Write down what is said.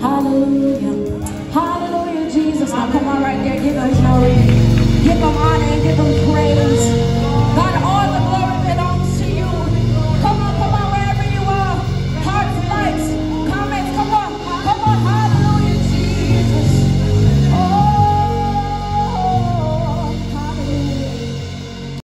Hallelujah, Hallelujah, Jesus. Now come on right there, give them glory. Give them honor give them praise.